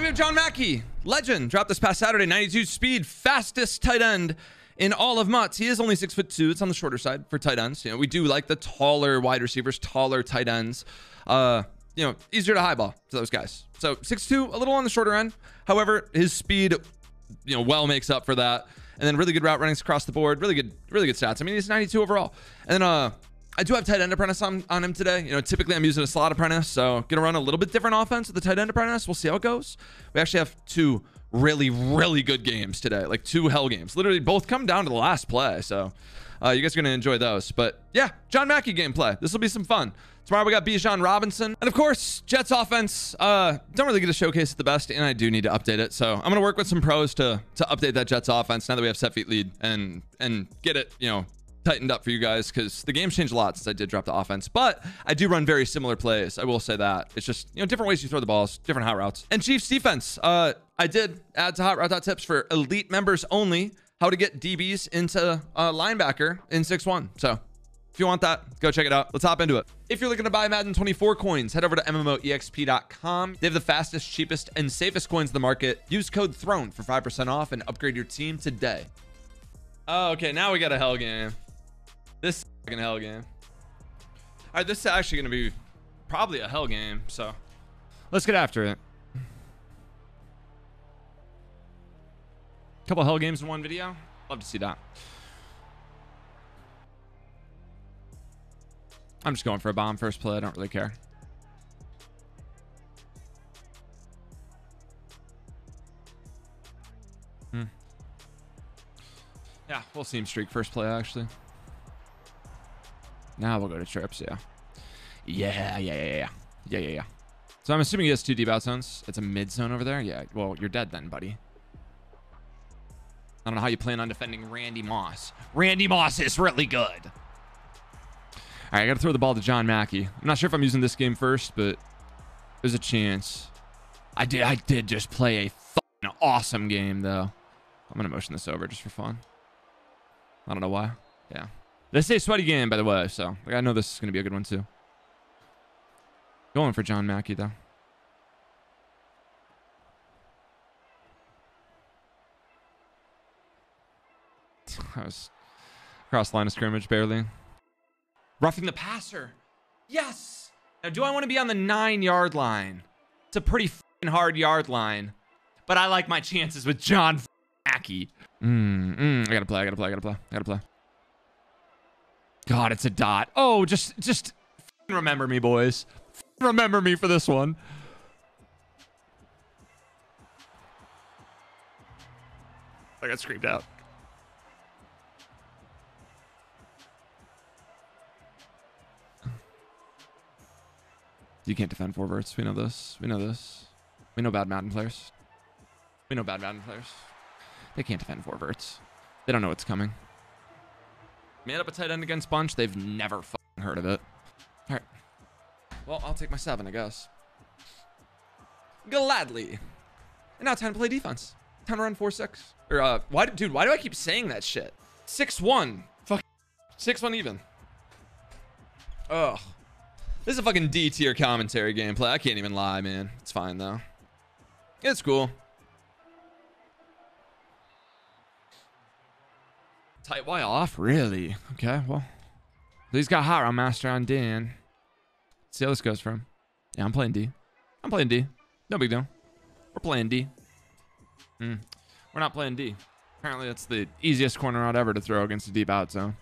we have John Mackey, legend, dropped this past Saturday, 92 speed, fastest tight end in all of Mutts. He is only six foot two. It's on the shorter side for tight ends. You know, we do like the taller wide receivers, taller tight ends. Uh, you know, easier to highball to those guys. So six two, a little on the shorter end. However, his speed, you know, well makes up for that. And then really good route runnings across the board. Really good, really good stats. I mean, he's 92 overall. And then uh I do have tight end apprentice on, on him today. You know, typically I'm using a slot apprentice, so gonna run a little bit different offense with the tight end apprentice. We'll see how it goes. We actually have two really, really good games today, like two hell games. Literally both come down to the last play. So uh, you guys are gonna enjoy those. But yeah, John Mackey gameplay. This will be some fun. Tomorrow we got Bijan Robinson. And of course, Jets offense. Uh, don't really get to showcase it the best, and I do need to update it. So I'm gonna work with some pros to to update that Jets offense now that we have set feet lead and and get it, you know, tightened up for you guys because the game's changed a lot since I did drop the offense. But I do run very similar plays. I will say that. It's just, you know, different ways you throw the balls, different hot routes. And Chiefs defense, uh, I did add to hot route tips for elite members only how to get DBs into uh, linebacker in 6-1. So if you want that, go check it out. Let's hop into it. If you're looking to buy Madden 24 coins, head over to MMOEXP.com. They have the fastest, cheapest, and safest coins in the market. Use code THRONE for 5% off and upgrade your team today. Oh, okay. Now we got a hell game. This fucking hell game. All right, this is actually going to be probably a hell game. So let's get after it. Couple hell games in one video. Love to see that. I'm just going for a bomb first play. I don't really care. Hmm. Yeah, we'll see him streak first play actually. Now we'll go to trips, yeah. Yeah, yeah, yeah, yeah. Yeah, yeah, yeah. So I'm assuming he has two deep out zones. It's a mid zone over there. Yeah, well, you're dead then, buddy. I don't know how you plan on defending Randy Moss. Randy Moss is really good. All right, I got to throw the ball to John Mackey. I'm not sure if I'm using this game first, but there's a chance. I did I did just play a awesome game, though. I'm going to motion this over just for fun. I don't know why. Yeah. This is a sweaty game, by the way, so like, I know this is going to be a good one, too. Going for John Mackey, though. I was cross line of scrimmage, barely. Roughing the passer. Yes! Now, do I want to be on the nine-yard line? It's a pretty hard yard line. But I like my chances with John Mackey. Mm, mm, I gotta play, I gotta play, I gotta play, I gotta play. God, it's a dot. Oh, just just remember me, boys. Remember me for this one. I got screamed out. You can't defend four verts. We know this. We know this. We know bad Madden players. We know bad Madden players. They can't defend four verts. They don't know what's coming. Man up a tight end against Bunch. They've never heard of it. All right. Well, I'll take my seven, I guess. Gladly. And now time to play defense. Time to run 4-6. Or, uh, why, dude, why do I keep saying that shit? 6-1. Fuck. 6-1 even. Ugh. This is a fucking D tier commentary gameplay. I can't even lie, man. It's fine, though. It's cool. Tight Y off? Really? Okay, well. He's got hot route master on Dan. See how this goes for him. Yeah, I'm playing D. I'm playing D. No big deal. We're playing D. Hmm. We're not playing D. Apparently, that's the easiest corner out ever to throw against a deep out zone.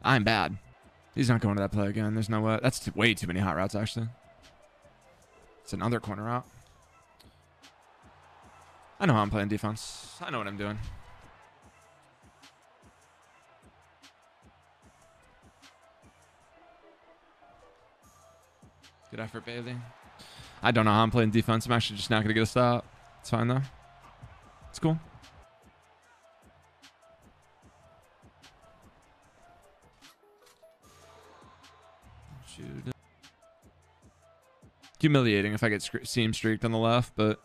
I'm bad. He's not going to that play again. There's no way. That's way too many hot routes, actually. It's another corner out. I know how I'm playing defense. I know what I'm doing. Good effort, Bailey. I don't know how I'm playing defense. I'm actually just not going to get a stop. It's fine, though. It's cool. Humiliating if I get seam streaked on the left, but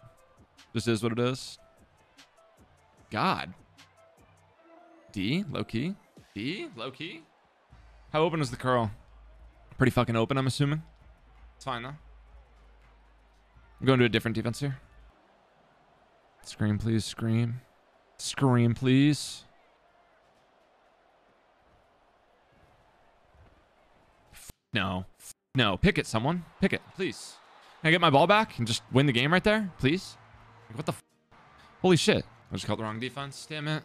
this is what it is. God. D, low key. D, low key. How open is the curl? Pretty fucking open, I'm assuming. It's fine though. I'm going to a different defense here. Scream, please. Scream. Scream, please. No. No. Pick it, someone. Pick it, please. Can I get my ball back and just win the game right there, please? Like, what the f- Holy shit. I just called the wrong defense. Damn it.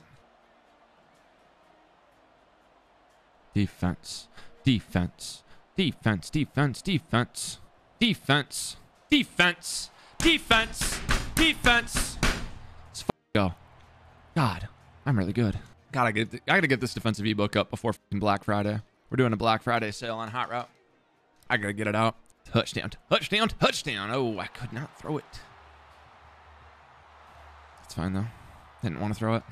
Defense. Defense. Defense. Defense. Defense. Defense. Defense. Defense. Defense. Let's go. God, I'm really good. Gotta get. I gotta get this defensive ebook up before Black Friday. We're doing a Black Friday sale on Hot Route. I gotta get it out. Touchdown. Touchdown. Touchdown. Oh, I could not throw it. That's fine though. Didn't want to throw it.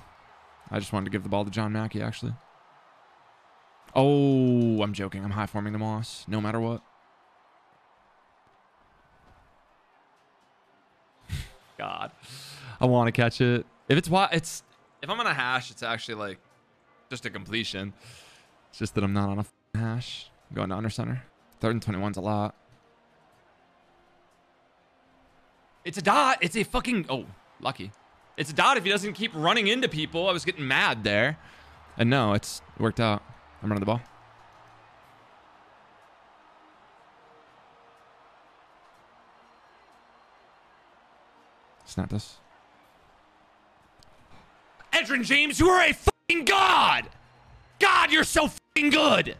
I just wanted to give the ball to John Mackey actually. Oh, I'm joking. I'm high forming the moss, no matter what. God, I want to catch it. If it's why it's if I'm on a hash, it's actually like just a completion. It's just that I'm not on a hash. I'm going to under center. Third and 21's a lot. It's a dot. It's a fucking oh, lucky. It's a dot if he doesn't keep running into people. I was getting mad there. And no, it's worked out. I'm running the ball. Snap this. Edgerrin James, you are a fucking god! God, you're so fucking good!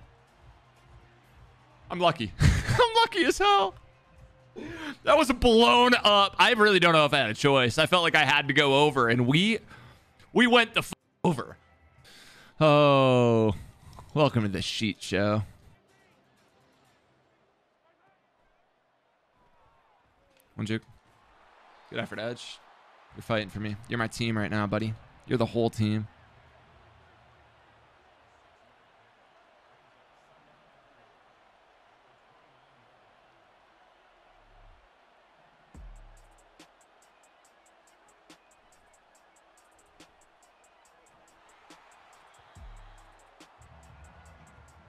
I'm lucky. I'm lucky as hell. That was blown up. I really don't know if I had a choice. I felt like I had to go over, and we we went the f- over. Oh, welcome to the sheet show. One juke. Good effort, Edge. You're fighting for me. You're my team right now, buddy. You're the whole team.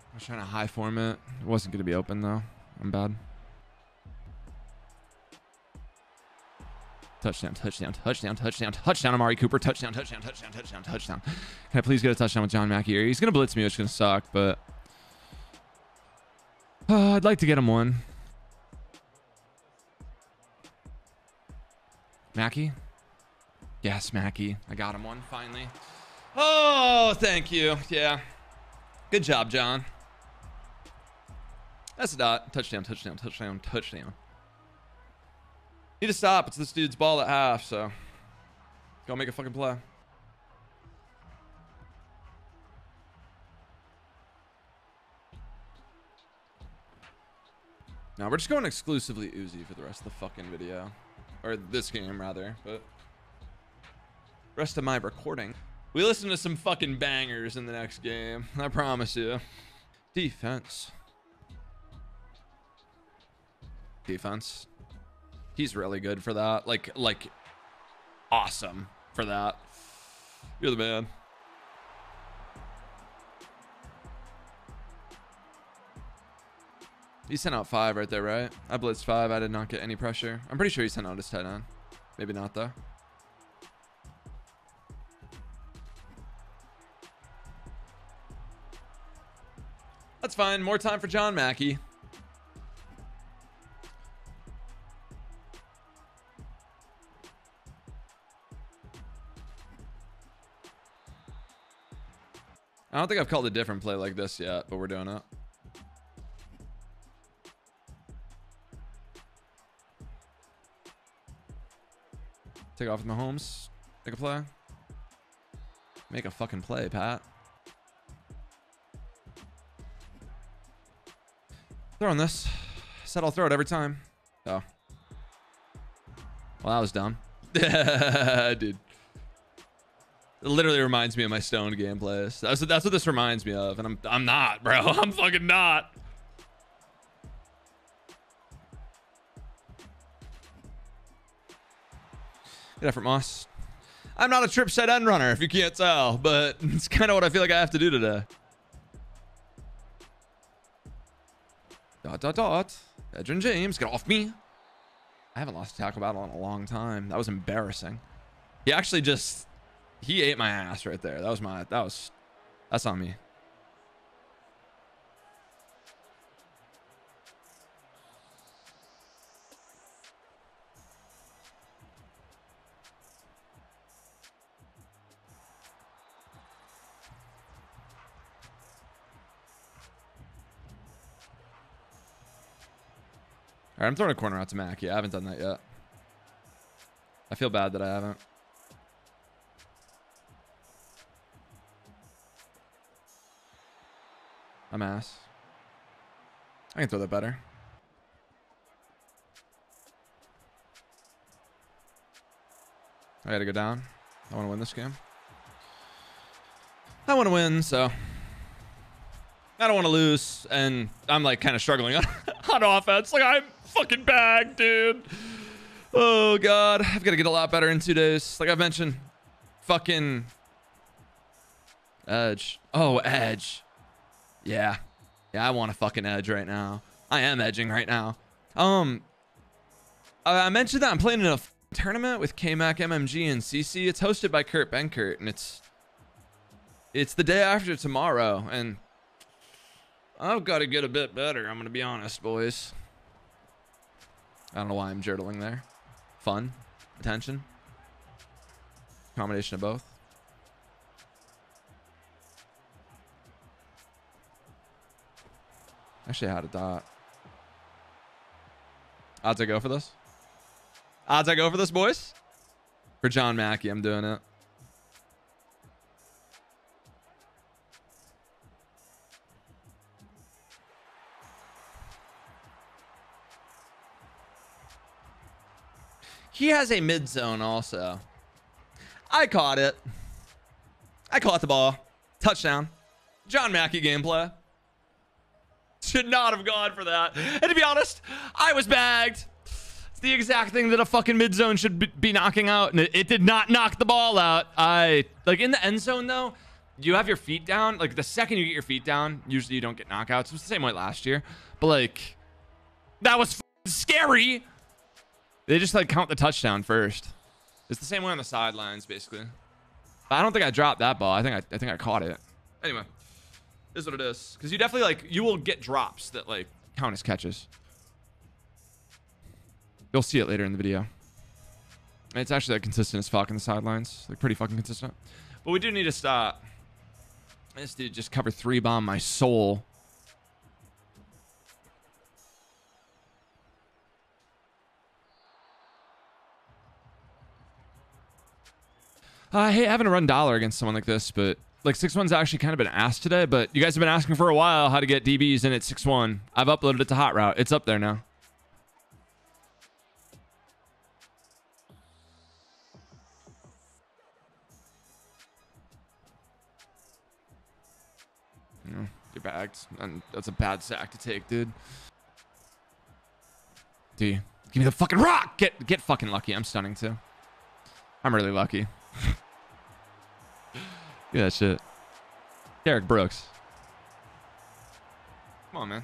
I was trying to high form it. It wasn't going to be open, though. I'm bad. Touchdown, touchdown, touchdown, touchdown, touchdown, Amari Cooper. Touchdown, touchdown, touchdown, touchdown, touchdown. Can I please get a touchdown with John Mackey? He's going to blitz me, which is going to suck, but uh, I'd like to get him one. Mackey? Yes, Mackey. I got him one finally. Oh, thank you. Yeah. Good job, John. That's a dot. Touchdown, touchdown, touchdown, touchdown. Need to stop. It's this dude's ball at half, so go make a fucking play. Now we're just going exclusively Uzi for the rest of the fucking video. Or this game, rather. But rest of my recording. We listen to some fucking bangers in the next game. I promise you. Defense. Defense. He's really good for that. Like, like, awesome for that. You're the man. He sent out five right there, right? I blitzed five. I did not get any pressure. I'm pretty sure he sent out his tight end. Maybe not, though. That's fine. More time for John Mackey. I don't think I've called a different play like this yet, but we're doing it. Take off with Mahomes. Make a play. Make a fucking play, Pat. Throwing this. Said I'll throw it every time. Oh. Well, that was dumb. Dude. It literally reminds me of my stoned gameplays. That's what, that's what this reminds me of. And I'm I'm not, bro. I'm fucking not. Good effort, Moss. I'm not a trip set end runner, if you can't tell, but it's kind of what I feel like I have to do today. Dot, dot, dot. Edgerrin James, get off me. I haven't lost a tackle battle in a long time. That was embarrassing. He actually just he ate my ass right there. That was my that was that's on me. All right, I'm throwing a corner out to Mackey. I haven't done that yet. I feel bad that I haven't. I'm ass. I can throw that better. I gotta go down. I want to win this game. I want to win, so I don't want to lose. And I'm like kind of struggling on, on offense. Like I'm fucking back, dude. Oh god, I've got to get a lot better in two days. Like I mentioned, fucking edge. Oh, edge. Yeah, yeah. I want a fucking edge right now. I am edging right now. Um, I mentioned that I'm playing in a tournament with KMac, MMG, and CC. It's hosted by Kurt Benkert, and it's it's the day after tomorrow, and I've got to get a bit better. I'm gonna be honest, boys. I don't know why I'm journaling there. Fun, attention, combination of both. Actually, I had a dot. Odds I go for this? Odds I go for this, boys? For John Mackey, I'm doing it. He has a mid zone also. I caught it. I caught the ball. Touchdown. John Mackey gameplay. Should not have gone for that. And to be honest, I was bagged. It's the exact thing that a fucking mid zone should be knocking out, and it, it did not knock the ball out. I like in the end zone though. You have your feet down. Like the second you get your feet down, usually you don't get knockouts. It was the same way last year, but like that was scary. They just like count the touchdown first. It's the same way on the sidelines, basically. I don't think I dropped that ball. I think I, I think I caught it. Anyway, is what it is. Because you definitely like you will get drops that like count as catches. You'll see it later in the video. And it's actually like consistent as fuck in the sidelines. Like pretty fucking consistent. But we do need to stop. This dude just covered three bomb my soul. Uh, I hate having haven't run dollar against someone like this, but like six one's actually kind of been asked today. But you guys have been asking for a while how to get DBs in at six one. I've uploaded it to Hot Route. It's up there now. You're bagged, and that's a bad sack to take, dude. D, give me the fucking rock. Get get fucking lucky. I'm stunning too. I'm really lucky. Look at that shit. Derrick Brooks. Come on, man.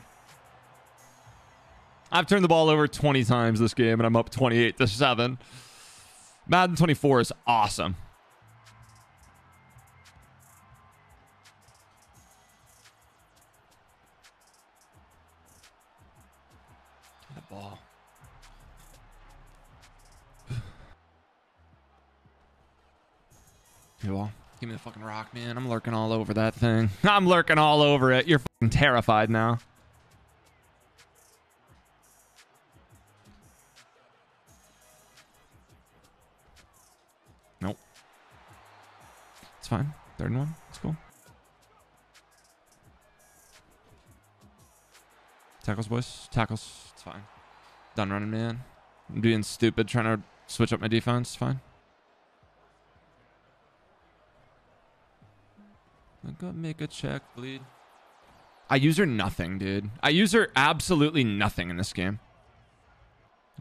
I've turned the ball over 20 times this game, and I'm up 28 to 7. Madden 24 is awesome. The ball. Hey, well. Give me the fucking rock, man. I'm lurking all over that thing. I'm lurking all over it. You're fucking terrified now. Nope. It's fine. Third and one. It's cool. Tackles, boys. Tackles. It's fine. Done running, man. I'm being stupid trying to switch up my defense. It's fine. I got make a check, bleed. I use her nothing, dude. I use her absolutely nothing in this game.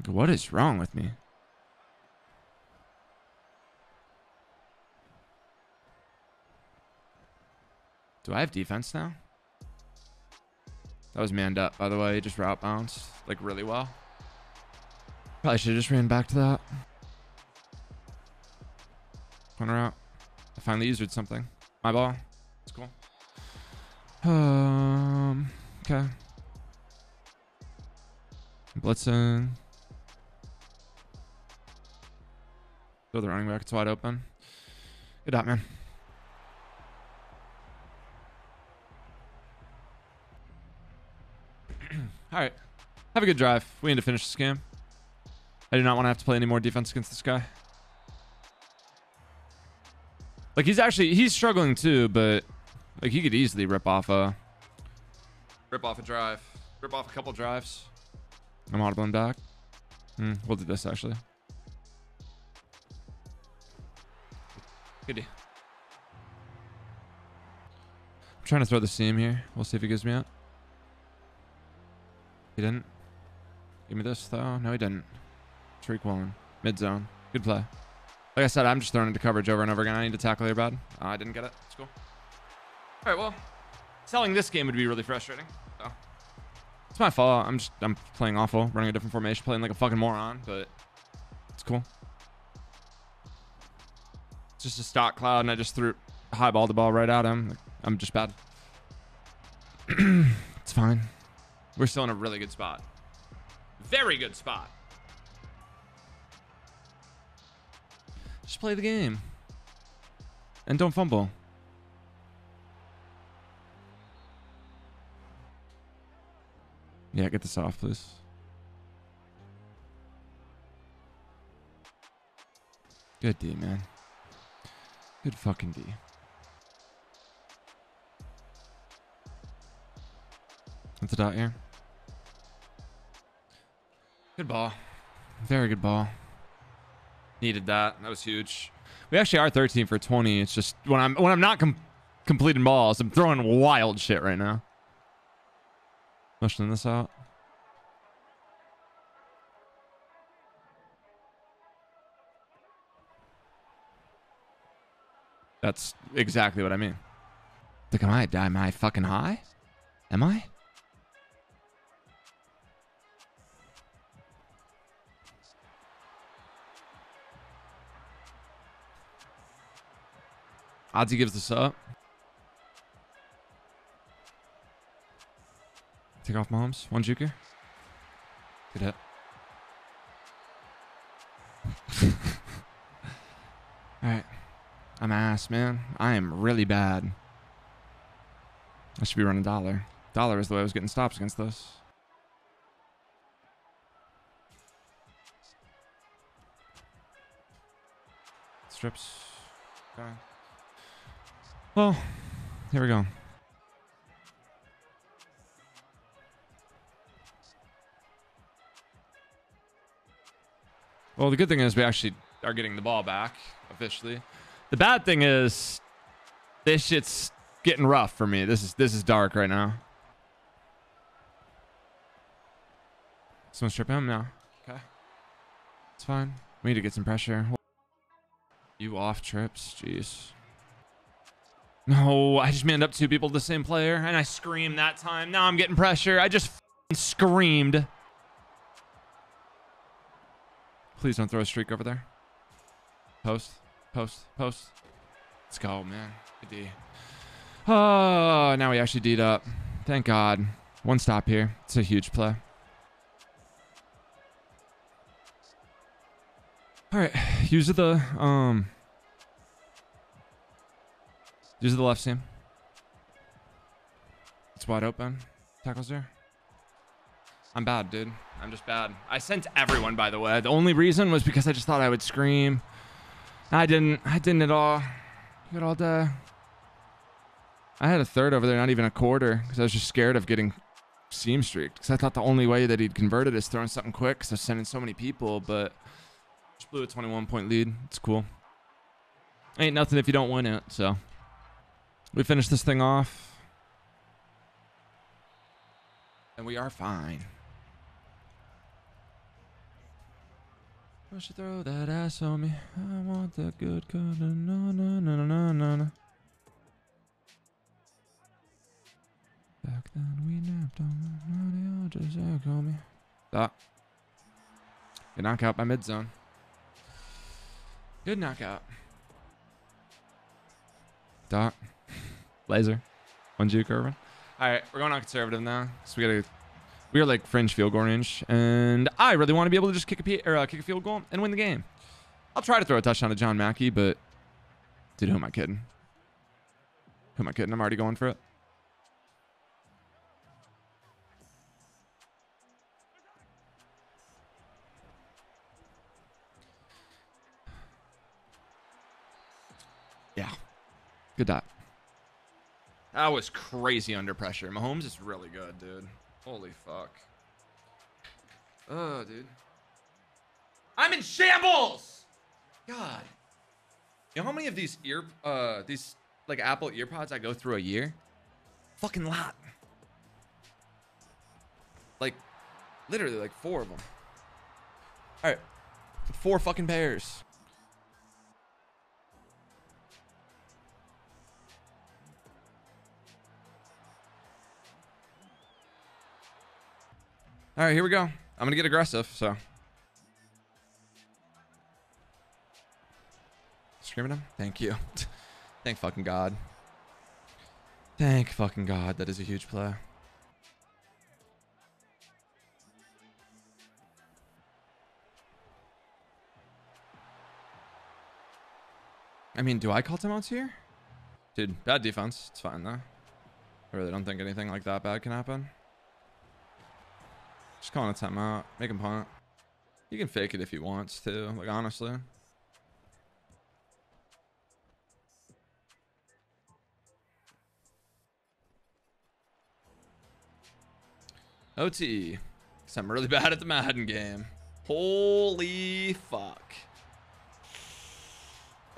What is wrong with me? Do I have defense now? That was manned up, by the way. Just route bounced, like, really well. Probably should have just ran back to that. Corner out. I finally used something. My ball. Um. Okay. Blitzing. Throw the running back. It's wide open. Good out, man. All right. Have a good drive. We need to finish this game. I do not want to have to play any more defense against this guy. Like he's actually he's struggling too, but like he could easily rip off a rip off a drive, rip off a couple drives. I'm audibling back. Hmm, we'll do this actually. Good. I'm trying to throw the seam here. We'll see if he gives me out. He didn't. Give me this though. No, he didn't. Tariq Woolen. Mid zone. Good play. Like I said, I'm just throwing into coverage over and over again. I need to tackle here bad. Uh, I didn't get it. It's cool. All right, well, selling this game would be really frustrating. So. It's my fault. I'm just I'm playing awful, running a different formation, playing like a fucking moron, but it's cool. It's just a stock cloud, and I just threw highball the ball right at him. I'm just bad. it's fine. We're still in a really good spot. Very good spot. Just play the game. And don't fumble. Yeah, get this off, please. Good D, man. Good fucking D. What's the dot here? Good ball. Very good ball. Needed that. That was huge. We actually are 13 for 20. It's just when I'm when I'm not com completing balls, I'm throwing wild shit right now. Motioning this out. That's exactly what I mean. Look, am I am I fucking high? Am I? He gives this up. Take off Mahomes. One juker. Good hit. Alright. I'm ass, man. I am really bad. I should be running dollar. Dollar is the way I was getting stops against this. Strips. Okay. Well, here we go. Well, the good thing is we actually are getting the ball back officially. The bad thing is this shit's getting rough for me. This is this is dark right now. Someone strip him now. Okay. It's fine. We need to get some pressure. You off trips. Jeez. No, I just manned up two people, to the same player, and I screamed that time. Now I'm getting pressure. I just screamed. Please don't throw a streak over there. Post, post, post. Let's go, man. Good D. Oh, now we actually D'd up. Thank God. One stop here. It's a huge play. All right, use the um Use the left seam. It's wide open. Tackles there. I'm bad, dude. I'm just bad. I sent everyone, by the way. The only reason was because I just thought I would scream. I didn't. I didn't at all. Good all day. Uh, I had a third over there, not even a quarter, because I was just scared of getting seam streaked. Because I thought the only way that he'd convert is throwing something quick, because I was sending so many people, but just blew a 21 point lead. It's cool. Ain't nothing if you don't win it, so. We finish this thing off. And we are fine. Why should throw that ass on me? I want that good good no no no no no no Back then we napped on the just echo me. Stop. Good knockout by mid zone. Good knockout. Dot. Laser. One juke Irvin. All right, we're going on conservative now. So we gotta. We are like fringe field goal range, and I really want to be able to just kick a or uh, kick a field goal and win the game. I'll try to throw a touchdown to John Mackey, but dude, who am I kidding? Who am I kidding? I'm already going for it. Yeah. Good dot. That was crazy under pressure. Mahomes is really good, dude. Holy fuck. Oh, dude. I'm in shambles! God. You know how many of these ear, uh, these, like, Apple earpods I go through a year? Fucking lot. Like, literally, like, four of them. Alright. Four fucking pairs. All right, here we go. I'm going to get aggressive, so. Screaming him? Thank you. Thank fucking God. Thank fucking God. That is a huge play. I mean, do I call timeouts here? Dude, bad defense. It's fine, though. I really don't think anything like that bad can happen. Just calling a timeout. Make him punt. You can fake it if he wants to. Like, honestly. OT. Because I'm really bad at the Madden game. Holy fuck.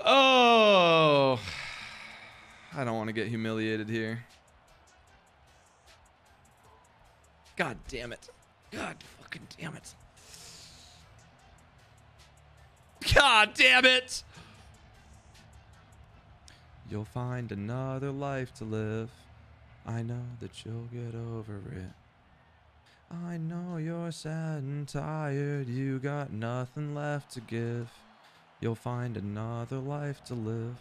Oh. I don't want to get humiliated here. God damn it. God fucking damn it. God damn it. You'll find another life to live. I know that you'll get over it. I know you're sad and tired. You got nothing left to give. You'll find another life to live.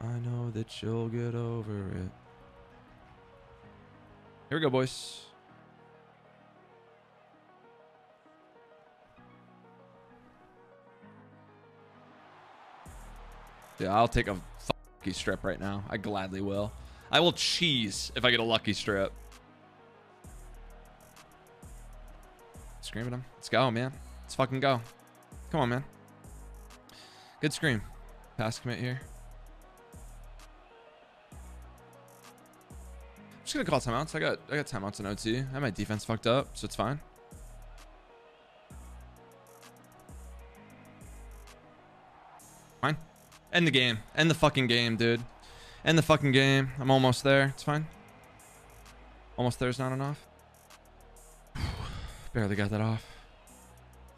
I know that you'll get over it. Here we go, boys. Yeah, I'll take a lucky strip right now. I gladly will. I will cheese if I get a lucky strip. Scream at him. Let's go, man. Let's fucking go. Come on, man. Good scream. Pass commit here. I'm just gonna call timeouts. I got I got timeouts in OT. I have my defense fucked up, so it's fine. Fine. End the game. End the fucking game, dude. End the fucking game. I'm almost there. It's fine. Almost there is not enough. Barely got that off.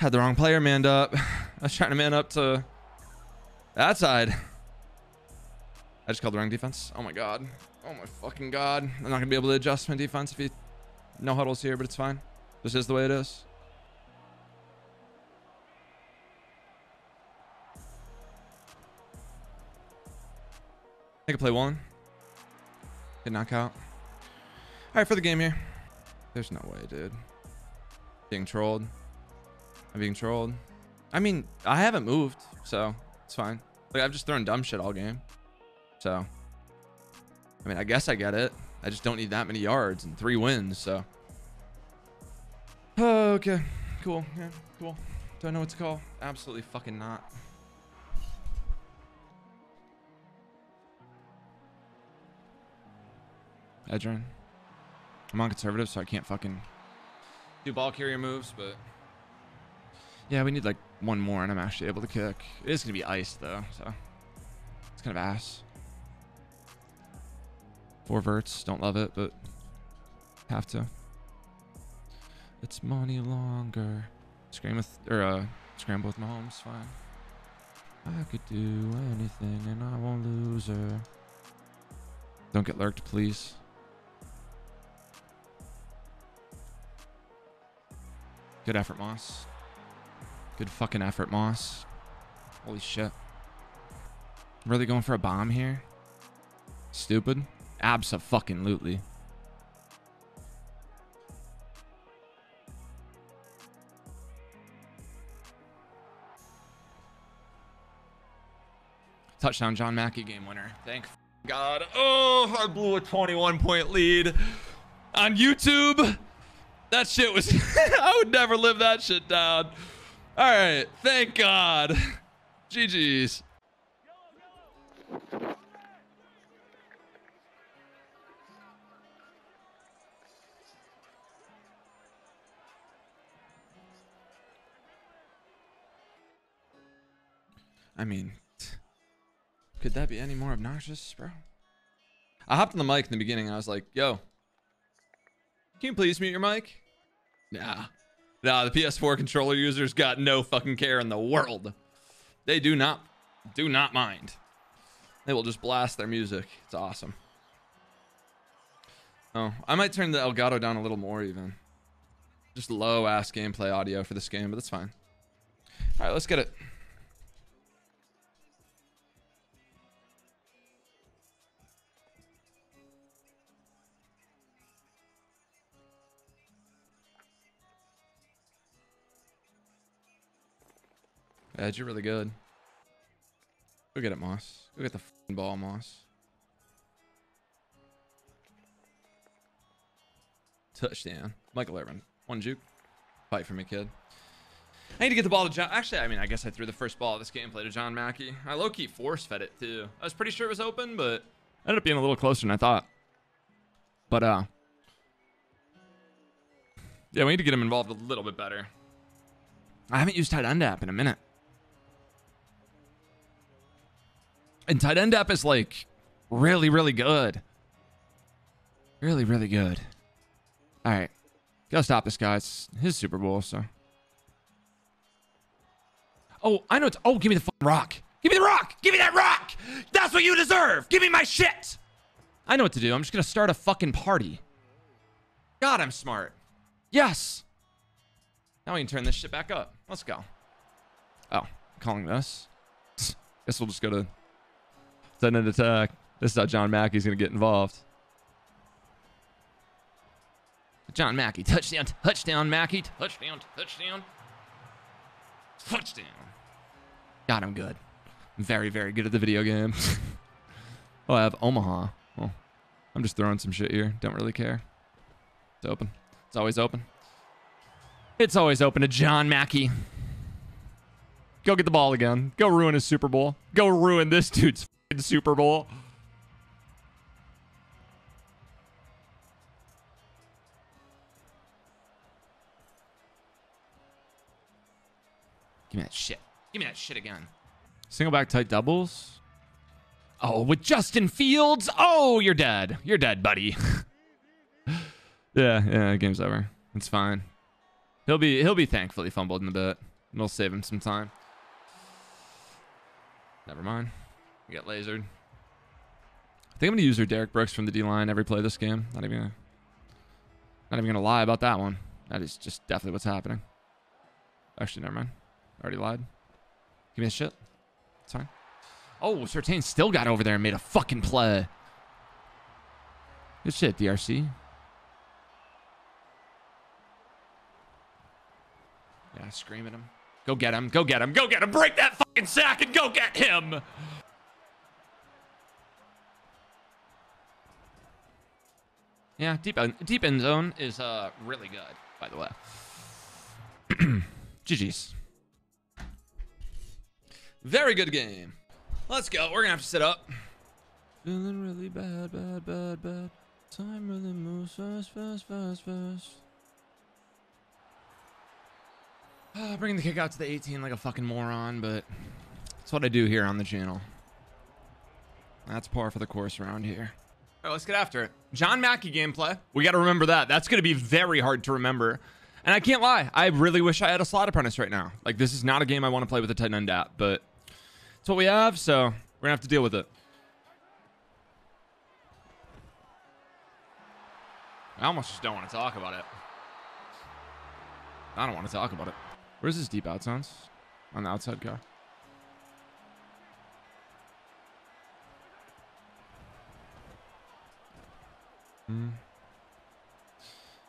Had the wrong player manned up. I was trying to man up to that side. I just called the wrong defense. Oh my god. Oh my fucking god. I'm not going to be able to adjust my defense if he... No huddles here, but it's fine. This is the way it is. I can play one. Good knockout. All right, for the game here. There's no way, dude. Being trolled. I'm being trolled. I mean, I haven't moved, so it's fine. Like, I've just thrown dumb shit all game. So, I mean, I guess I get it. I just don't need that many yards and three wins, so. Okay. Cool. Yeah, cool. Do I know what to call? Absolutely fucking not. Edgerrin. I'm on conservative, so I can't fucking do ball carrier moves, but yeah, we need like one more, and I'm actually able to kick. It is gonna be ice though, so it's kind of ass. Four verts, don't love it, but have to. It's money longer. Scream with or uh, scramble with my Mahomes, fine. I could do anything, and I won't lose her. Don't get lurked, please. Good effort, Moss. Good fucking effort, Moss. Holy shit. Really going for a bomb here? Stupid. Abso-fucking-lutely. Touchdown, John Mackey, game winner. Thank God. Oh, I blew a 21 point lead on YouTube. That shit was. I would never live that shit down. All right. Thank God. GG's. I mean, could that be any more obnoxious, bro? I hopped on the mic in the beginning. And I was like, yo, can you please mute your mic? Nah. Nah, the PS4 controller users got no fucking care in the world. They do not, do not mind. They will just blast their music. It's awesome. Oh, I might turn the Elgato down a little more even. Just low ass gameplay audio for this game, but that's fine. All right, let's get it. Edge, you're really good. Go get it, Moss. Go get the ball, Moss. Touchdown. Michael Irvin. One juke. Fight for me, kid. I need to get the ball to John. Actually, I mean, I guess I threw the first ball of this gameplay to John Mackey. I low-key force-fed it, too. I was pretty sure it was open, but ended up being a little closer than I thought. But, uh... Yeah, we need to get him involved a little bit better. I haven't used tight end app in a minute. And tight end app is like really, really good. Really, really good. All right. Gotta stop this guy. It's his Super Bowl, so. Oh, I know it's. Oh, give me the rock. Give me the rock. Give me that rock. That's what you deserve. Give me my shit. I know what to do. I'm just gonna start a fucking party. God, I'm smart. Yes. Now we can turn this shit back up. Let's go. Oh, calling this. Guess we'll just go to Send an attack. This is how John Mackey's going to get involved. John Mackey, touchdown, touchdown, Mackey, touchdown, touchdown, touchdown. God, I'm good. I'm very, very good at the video game. oh, I have Omaha. Well, I'm just throwing some shit here. Don't really care. It's open. It's always open. It's always open to John Mackey. Go get the ball again. Go ruin his Super Bowl. Go ruin this dude's Super Bowl. Give me that shit. Give me that shit again. Single back tight doubles. Oh, with Justin Fields. Oh, you're dead. You're dead, buddy. yeah, yeah, game's over. It's fine. He'll be he'll be thankfully fumbled in a bit. It'll save him some time. Never mind. Got lasered. I think I'm gonna use her Derrick Brooks from the D line every play this game. Not even gonna, not even gonna lie about that one. That is just definitely what's happening. Actually, never mind. Already lied. Give me a shit. It's fine. Oh, Surtain still got over there and made a fucking play. Good shit, DRC. Yeah, scream at him. Go get him. Go get him. Go get him. Break that fucking sack and go get him. Yeah, deep end, deep end zone is uh really good, by the way. GG's. Very good game. Let's go. We're gonna have to sit up. Feeling really bad, bad, bad, bad. Time really moves fast, fast, fast, fast. Uh, bringing the kick out to the 18 like a fucking moron, but that's what I do here on the channel. That's par for the course around here. All right, let's get after it. John Mackey gameplay. We got to remember that. That's going to be very hard to remember. And I can't lie. I really wish I had a slot apprentice right now. Like, this is not a game I want to play with a tight end app, but it's what we have, so we're going to have to deal with it. I almost just don't want to talk about it. I don't want to talk about it. Where's his deep out sounds? on the outside car. Mm.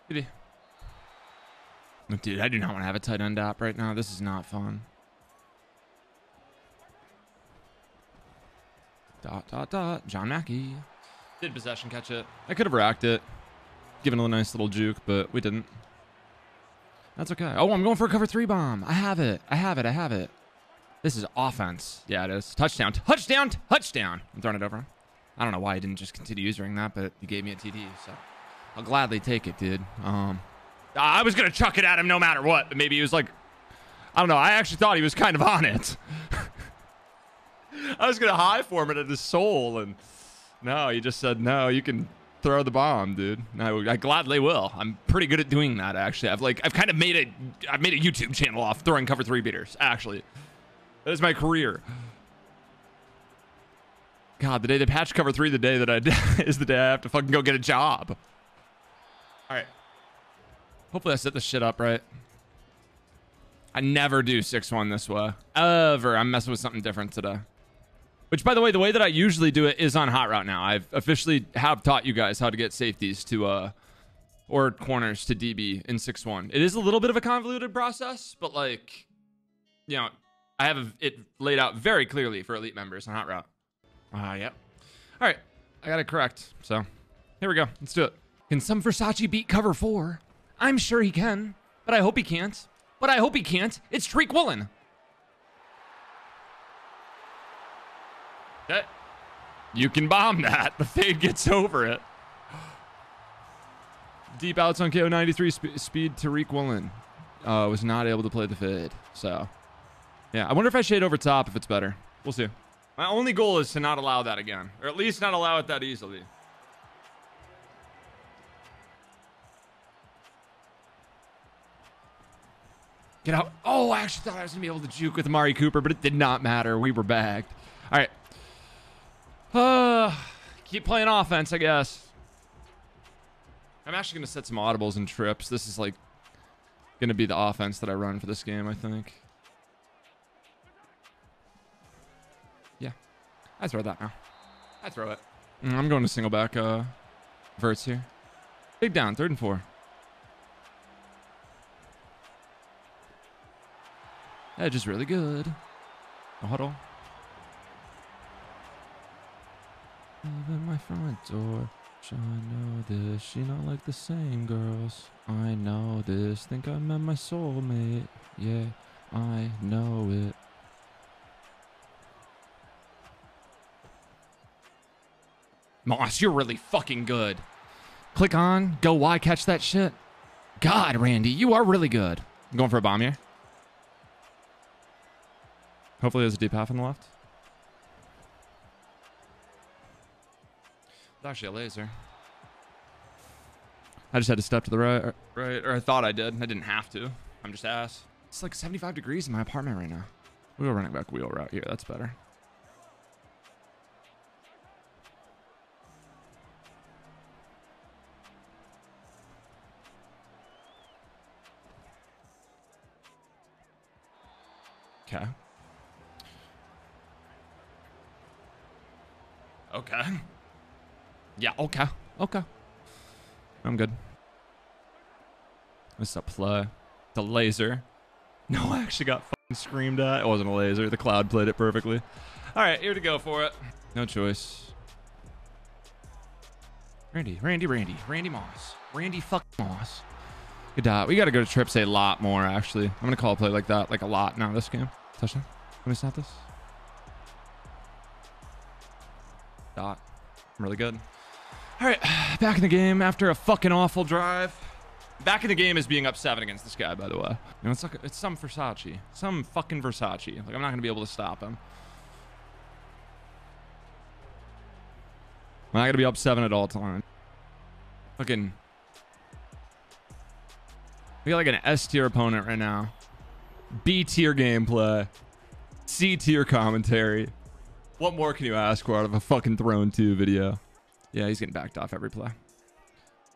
Did? Dude, I do not want to have a tight end app right now. This is not fun. Dot, dot, dot. John Mackey. Did possession catch it. I could have racked it. Given a nice little juke, but we didn't. That's okay. Oh, I'm going for a cover three bomb. I have it. I have it. I have it. This is offense. Yeah, it is. Touchdown. Touchdown. Touchdown. I'm throwing it over. I don't know why I didn't just continue using that, but you gave me a TD, so I'll gladly take it, dude. Um, I was gonna chuck it at him no matter what, but maybe he was like, I don't know. I actually thought he was kind of on it. I was gonna high form it at his soul, and no, he just said no. You can throw the bomb, dude. I, I gladly will. I'm pretty good at doing that, actually. I've like I've kind of made a I've made a YouTube channel off throwing cover three beaters. Actually, that is my career. God, the day they patch cover three, the day that I is the day I have to fucking go get a job. All right. Hopefully I set this shit up right. I never do 6-1 this way. Ever. I'm messing with something different today. Which, by the way, the way that I usually do it is on Hot Route now. I've officially have taught you guys how to get safeties to, uh, or corners to DB in 6-1. It is a little bit of a convoluted process, but like, you know, I have it laid out very clearly for elite members on Hot Route. Ah, uh, yep. All right, I got it correct. So here we go. Let's do it. Can some Versace beat cover four? I'm sure he can, but I hope he can't. But I hope he can't. It's Tariq Woolen. Okay. You can bomb that. The fade gets over it. Deep outs on KO 93 sp speed. Tariq Woolen uh, was not able to play the fade. So, yeah. I wonder if I shade over top if it's better. We'll see. My only goal is to not allow that again, or at least not allow it that easily. Get out. Oh, I actually thought I was going to be able to juke with Amari Cooper, but it did not matter. We were bagged. All right. Uh, keep playing offense, I guess. I'm actually going to set some audibles and trips. This is like going to be the offense that I run for this game, I think. I throw that now. I throw it. Mm, I'm going to single back uh, verts here. Big down, third and four. Edge is really good. A huddle. Open my front door. I know this. She not like the same girls. I know this. Think I met my soulmate. Yeah, I know it. Moss, you're really fucking good. Click on, go Y, catch that shit. God, Randy, you are really good. I'm going for a bomb here. Hopefully there's a deep half on the left. It's actually a laser. I just had to step to the right, right, or I thought I did. I didn't have to. I'm just ass. It's like 75 degrees in my apartment right now. We'll running back wheel route here. That's better. Okay. Okay. Yeah, okay. Okay. I'm good. What's up, play? The laser. No, I actually got fucking screamed at. It wasn't a laser. The cloud played it perfectly. All right, here to go for it. No choice. Randy, Randy, Randy, Randy Moss. Randy fuck Moss. Good dot. We got to go to trips a lot more, actually. I'm going to call a play like that, like a lot now this game. Touchdown. Let me stop this. Dot. I'm really good. All right, back in the game after a fucking awful drive. Back in the game is being up seven against this guy, by the way. You know, it's like it's some Versace, some fucking Versace. Like I'm not gonna be able to stop him. I'm not gonna be up seven at all times. Fucking. We got like an S tier opponent right now. B tier gameplay. C tier commentary. What more can you ask for out of a fucking Throne 2 video? Yeah, he's getting backed off every play.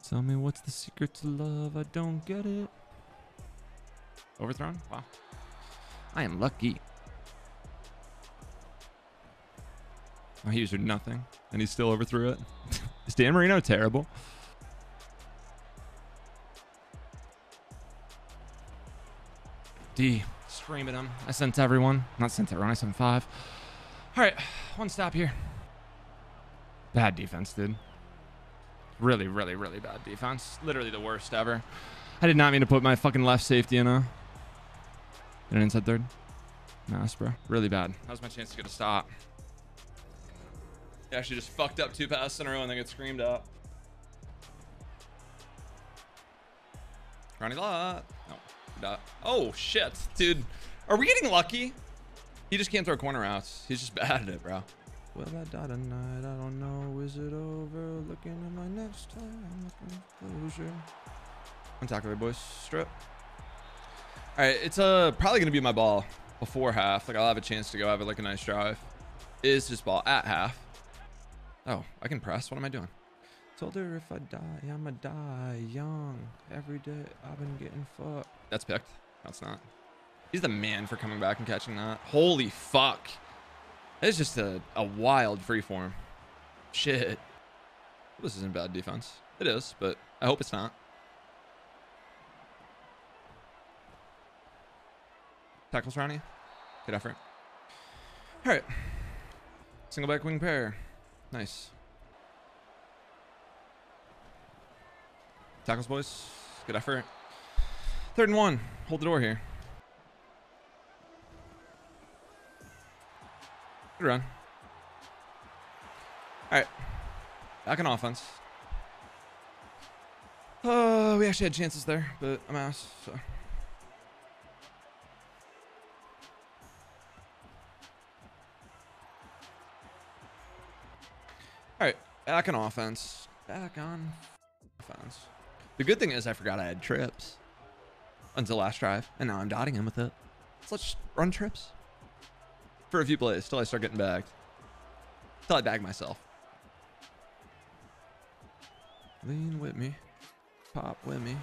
Tell me what's the secret to love? I don't get it. Overthrown? Wow. I am lucky. Oh, he used nothing, and he still overthrew it. Is Dan Marino terrible? D, scream at him. I sent everyone. Not sent everyone, I sent five. All right, one stop here. Bad defense, dude. Really, really, really bad defense. Literally the worst ever. I did not mean to put my fucking left safety in a... In an inside third. Nice, bro. Really bad. That was my chance to get a stop. He actually just fucked up two passes in a row and then get screamed out. Ronnie Lott. No. Dot. Oh, shit. Dude, are we getting lucky? He just can't throw a corner routes. He's just bad at it, bro. Will I die tonight? I don't know. Is it over? Looking at my next time. Looking Closure. One tackle there, boys. Strip. All right, it's uh probably gonna be my ball before half. Like I'll have a chance to go have like a nice drive. Is his ball at half? Oh, I can press. What am I doing? Told her if I die, I'ma die young. Every day I've been getting fucked. That's picked. That's not. He's the man for coming back and catching that. Holy fuck. It's just a, a wild freeform. Shit. This isn't bad defense. It is, but I hope it's not. Tackles Ronnie. Good effort. All right. Single back wing pair. Nice. Tackles, boys. Good effort. Third and one. Hold the door here. Good run. All right. Back on offense. Uh, we actually had chances there, but I'm ass, so. All right, back on offense. Back on offense. The good thing is I forgot I had trips until last drive, and now I'm dotting him with it. So let's run trips for a few plays till I start getting bagged. Till I bag myself. Lean with me. Pop with me.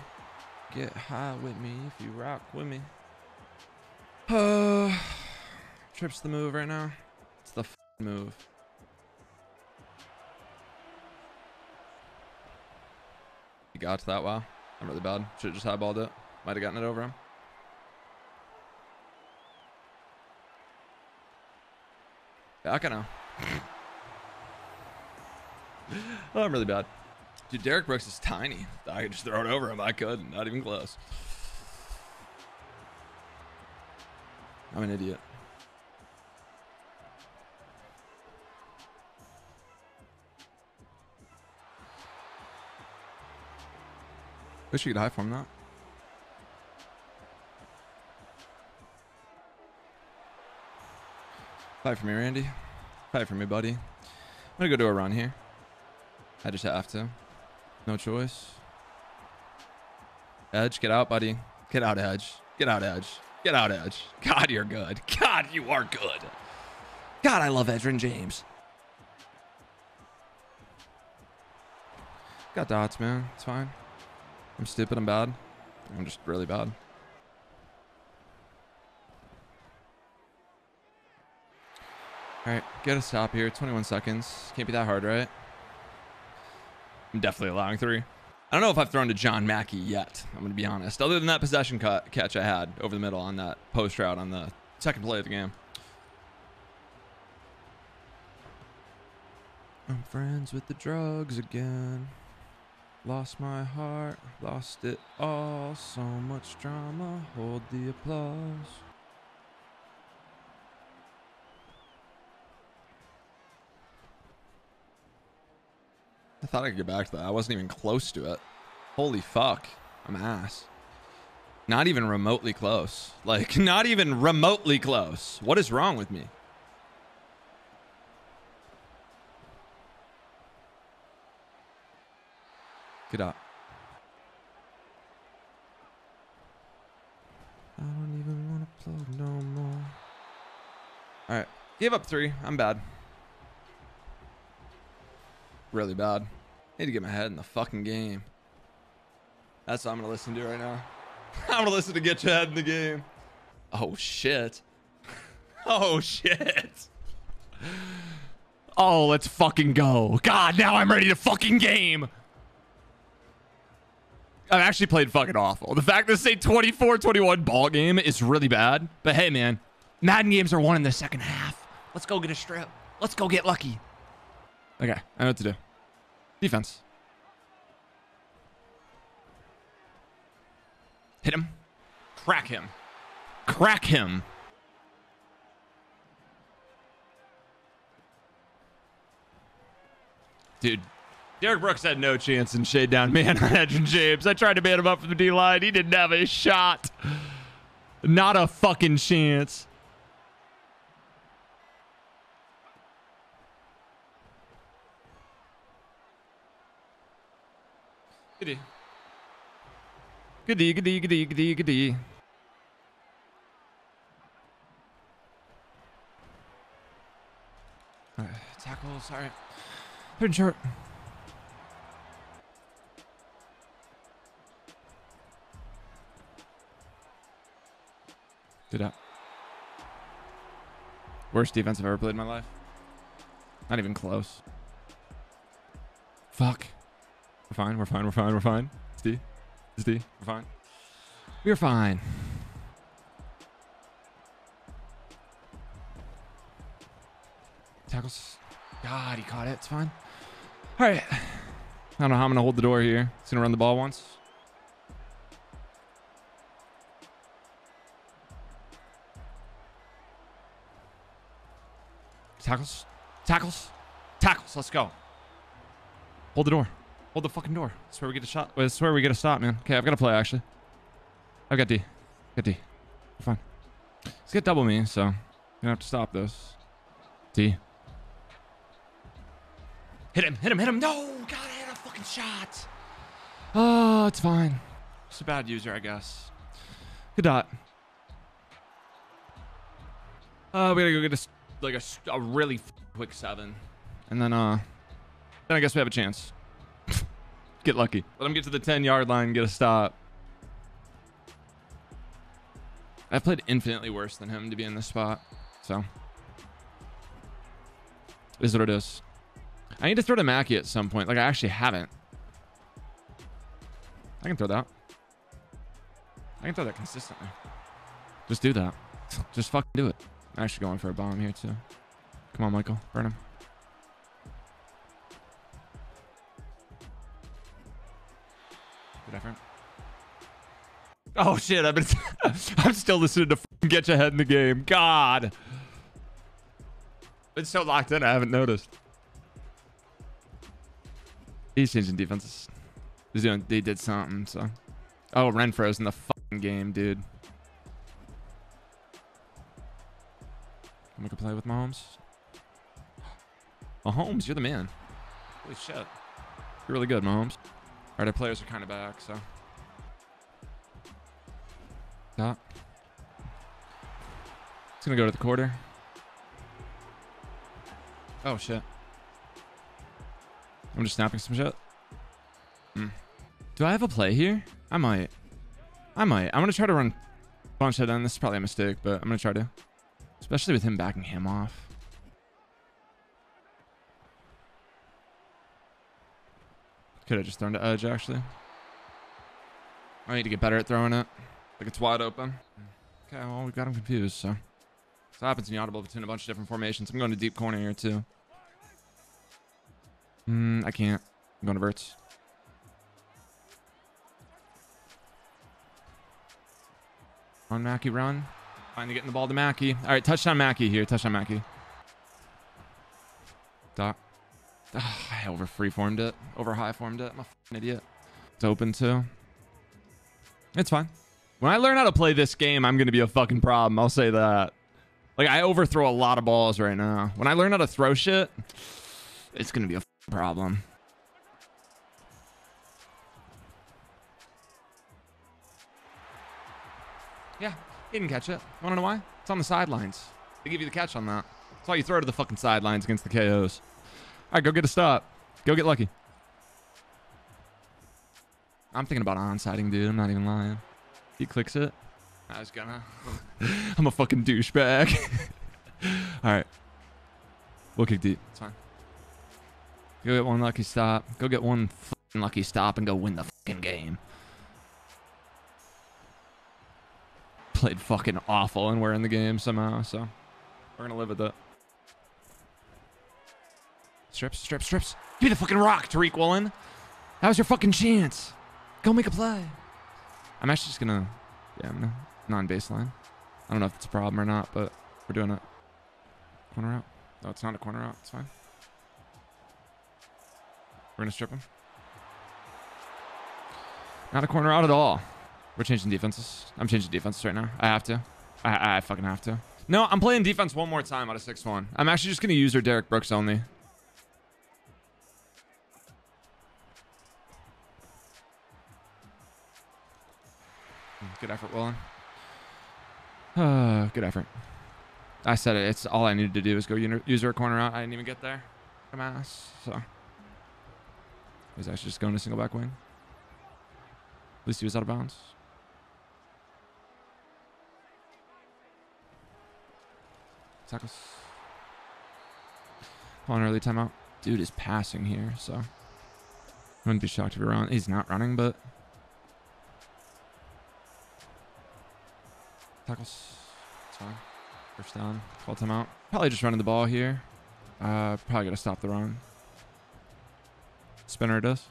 Get high with me if you rock with me. Uh, trips the move right now. It's the move. He got to that. Wow. I'm really bad. Should have just highballed it. Might have gotten it over him. Back now. oh, I'm really bad. Dude, Derrick Brooks is tiny. I could just throw it over him. I could. Not even close. I'm an idiot. Wish you could high form that. Five for me, Randy. Five for me, buddy. I'm gonna go do a run here. I just have to. No choice. Edge, get out, buddy. Get out, Edge. Get out, Edge. Get out, Edge. God, you're good. God, you are good. God, I love Edgerrin James. Got dots, man. It's fine. I'm stupid. I'm bad. I'm just really bad. All right, get a stop here. 21 seconds. Can't be that hard, right? I'm definitely allowing three. I don't know if I've thrown to John Mackey yet. I'm going to be honest. Other than that possession cut, catch I had over the middle on that post route on the second play of the game. I'm friends with the drugs again. Lost my heart, lost it all. So much drama, hold the applause. I thought I could get back to that. I wasn't even close to it. Holy fuck. I'm ass. Not even remotely close. Like, not even remotely close. What is wrong with me? Get up. I don't even want to plug no more. All right. Give up three. I'm bad. Really bad. Need to get my head in the fucking game. That's what I'm to listen to right now. I'm to listen to Get Your Head in the Game. Oh, shit. Oh, shit. Oh, let's fucking go. God, now I'm ready to fucking game. I've actually played fucking awful. The fact that say 24-21 ball game is really bad. But hey, man, Madden games are won in the second half. Let's go get a strip. Let's go get lucky. Okay, I know what to do. Defense. Hit him. Crack him. Crack him. Dude, Derrick Brooks had no chance in shade down man on Edgerrin James. I tried to man him up from the D line. He didn't have a shot. Not a fucking chance. Good D. Good D, good D, good D, good D, good D. Alright, uh, tackle, sorry. Put in short. Did that. Worst defense I've ever played in my life. Not even close. Fuck. We're fine, we're fine, we're fine, we're fine. It's D. We're fine. We're fine. Tackles. God, he caught it. It's fine. All right. I don't know how I'm going to hold the door here. He's going to run the ball once. Tackles. Tackles. Tackles. Let's go. Hold the door. Hold the fucking door. That's where we get a shot. That's where we get a stop, man. Okay, I've got to play, actually. I've got D. Got D. We're fine. Let's get double me, so... Gonna have to stop this. D. Hit him, hit him, hit him. No! God, I had a fucking shot. Oh, it's fine. Just a bad user, I guess. Good dot. Uh, we gotta go get a, like a really quick seven. And then, uh, then I guess we have a chance. Get lucky. Let him get to the 10 yard line, get a stop. I played infinitely worse than him to be in this spot. So, it is what it is. I need to throw to Mackey at some point. Like, I actually haven't. I can throw that. I can throw that consistently. Just do that. Just fucking do it. I'm actually going for a bomb here, too. Come on, Michael. Burn him. Oh, shit. I've been... I'm still listening to Get Your Head in the Game. God. It's so locked in, I haven't noticed. He's changing defenses. He's doing. They did something. So. Oh, Renfro's in the fucking game, dude. Make a play with Mahomes. Mahomes, you're the man. Holy shit. You're really good, Mahomes. All right, our players are kind of back, so. Stop. It's gonna go to the quarter. Oh shit. I'm just snapping some shit. Hmm. Do I have a play here? I might. I might. I'm gonna try to run bunch head on. This is probably a mistake, but I'm gonna try to. Especially with him backing him off. Could have just thrown to edge actually. I need to get better at throwing it. Like it's wide open. Okay, well we got him confused, so. So happens in the audible between a bunch of different formations. I'm going to deep corner here too. Hmm, I can't. I'm going to Verts. On Mackey, run. Finally getting the ball to Mackey. All right, touchdown Mackey here. Touchdown Mackey. Ah, I over freeformed it. Over high formed it. I'm a idiot. It's open too. It's fine. When I learn how to play this game, I'm going to be a fucking problem. I'll say that. Like, I overthrow a lot of balls right now. When I learn how to throw shit, it's going to be a problem. Yeah, he didn't catch it. Want to know why? It's on the sidelines. They give you the catch on that. That's why you throw to the fucking sidelines against the KOs. All right, go get a stop. Go get lucky. I'm thinking about onsiding, dude. I'm not even lying. He clicks it. I was gonna. I'm a fucking douchebag. All right. We'll kick deep. It's fine. Go get one lucky stop. Go get one fucking lucky stop and go win the fucking game. Played fucking awful and we're in the game somehow, so we're gonna live with it. Strips, strips, strips. Give me the fucking rock, Tariq Woolen. That was your fucking chance. Go make a play. I'm actually just gonna, yeah, I'm gonna non-baseline. I don't know if it's a problem or not, but we're doing it. Corner out. No, it's not a corner out. It's fine. We're gonna strip him. Not a corner out at all. We're changing defenses. I'm changing defenses right now. I have to. I, I fucking have to. No, I'm playing defense one more time out of 6-1. I'm actually just gonna use her Derrick Brooks only. Effort, Woolen. Good effort. I said it. It's all I needed to do is go use her corner out. I didn't even get there. Dumbass. So. He's actually just going to single back wing. At least he was out of bounds. Tackles. On early timeout. Dude is passing here, so. I wouldn't be shocked if he run. He's not running, but Tackles. It's fine. First down. Call timeout. Probably just running the ball here. Uh, probably gotta stop the run. Spinner does.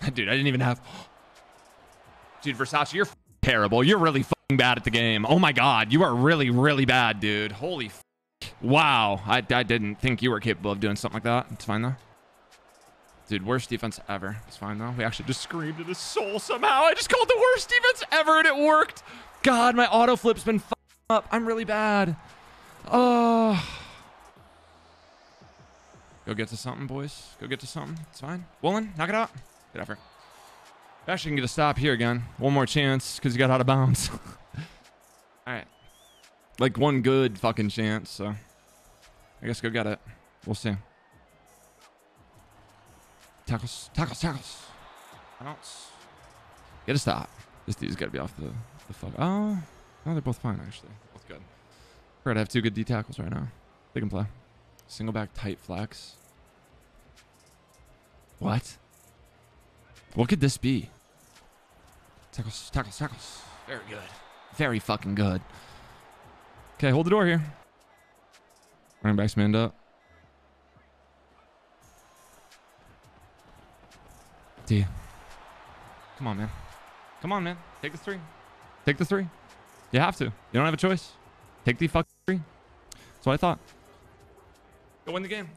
Dude, I didn't even have. Dude, Versace, you're terrible. You're really bad at the game. Oh my god, you are really, really bad, dude. Holy. Wow, I, I didn't think you were capable of doing something like that. It's fine though. Dude, worst defense ever. It's fine though. We actually just screamed in his soul somehow. I just called the worst defense ever and it worked. God, my auto flip's been up. I'm really bad. Oh. Go get to something, boys. Go get to something. It's fine. Woolen, knock it out. Good effort. Actually, can get a stop here again. One more chance because he got out of bounds. All right. Like one good fucking chance, so I guess go get it. We'll see. Tackles, tackles, tackles. Bounce. Get a stop. This dude's got to be off the, the fuck. Oh, no, they're both fine, actually. Both good. We're to have two good D tackles right now. They can play. Single back tight flex. What? What could this be? Tackles, tackles, tackles. Very good. Very fucking good. Okay, hold the door here. Running back's manned up. D. Come on, man. Come on, man. Take the three. Take the three. You have to. You don't have a choice. Take the fuck three. That's what I thought. Go win the game.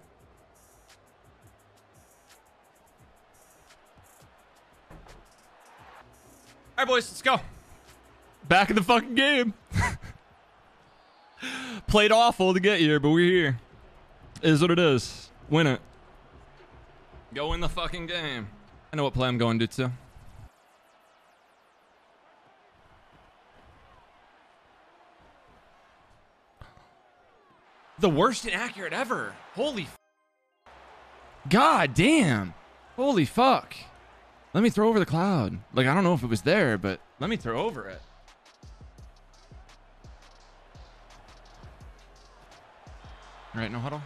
All right, boys, let's go. Back in the fucking game. Played awful to get here, but we're here. It is what it is. Win it. Go win the fucking game. I know what play I'm going to do too. The worst inaccurate ever. Holy God damn. Holy fuck. Let me throw over the cloud. Like, I don't know if it was there, but let me throw over it. All right, no huddle.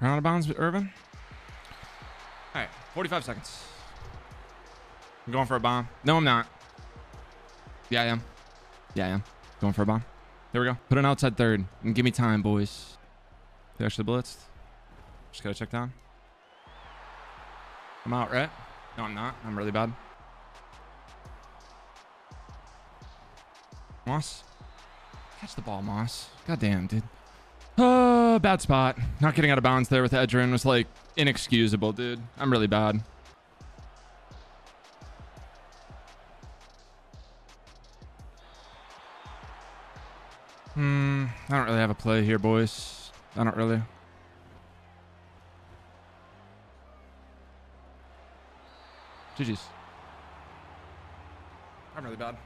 Out of bounds with Irvin. All right, 45 seconds. I'm going for a bomb. No, I'm not. Yeah, I am. Yeah, I am. Going for a bomb. There we go. Put an outside third and give me time, boys. They actually blitzed. Just gotta check down. I'm out, right? No, I'm not. I'm really bad. Moss. Catch the ball, Moss. God damn, dude. Uh, bad spot. Not getting out of bounds there with Edgerrin was like inexcusable, dude. I'm really bad. Hmm, I don't really have a play here, boys. I don't really. GG's. I'm really bad.